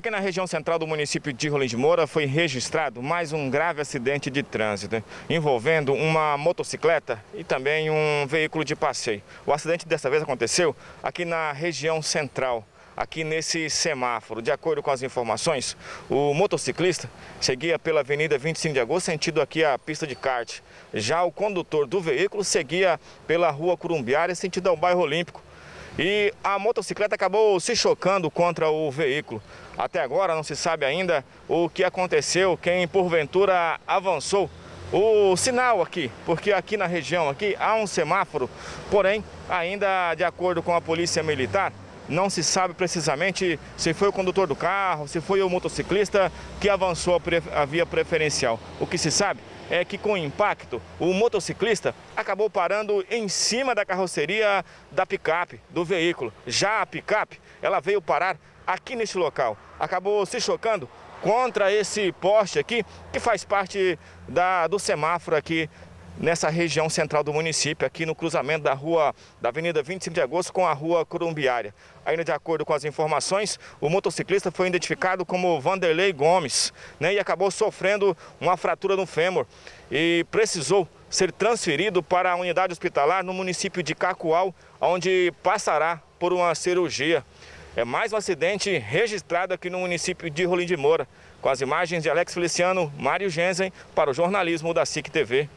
Aqui na região central do município de Rolim de Moura foi registrado mais um grave acidente de trânsito envolvendo uma motocicleta e também um veículo de passeio. O acidente dessa vez aconteceu aqui na região central, aqui nesse semáforo. De acordo com as informações, o motociclista seguia pela Avenida 25 de Agosto, sentido aqui a pista de kart. Já o condutor do veículo seguia pela Rua Curumbiária, sentido ao bairro Olímpico e a motocicleta acabou se chocando contra o veículo. Até agora não se sabe ainda o que aconteceu, quem porventura avançou o sinal aqui, porque aqui na região aqui há um semáforo, porém, ainda de acordo com a polícia militar, não se sabe precisamente se foi o condutor do carro, se foi o motociclista que avançou a via preferencial. O que se sabe é que com o impacto, o motociclista acabou parando em cima da carroceria da picape, do veículo. Já a picape, ela veio parar aqui neste local. Acabou se chocando contra esse poste aqui, que faz parte da, do semáforo aqui nessa região central do município, aqui no cruzamento da rua da Avenida 25 de Agosto com a rua Corumbiária. Ainda de acordo com as informações, o motociclista foi identificado como Vanderlei Gomes né, e acabou sofrendo uma fratura no fêmur e precisou ser transferido para a unidade hospitalar no município de Cacoal, onde passará por uma cirurgia. É mais um acidente registrado aqui no município de Rolim de Moura. Com as imagens de Alex Feliciano, Mário Genzen, para o jornalismo da SIC TV.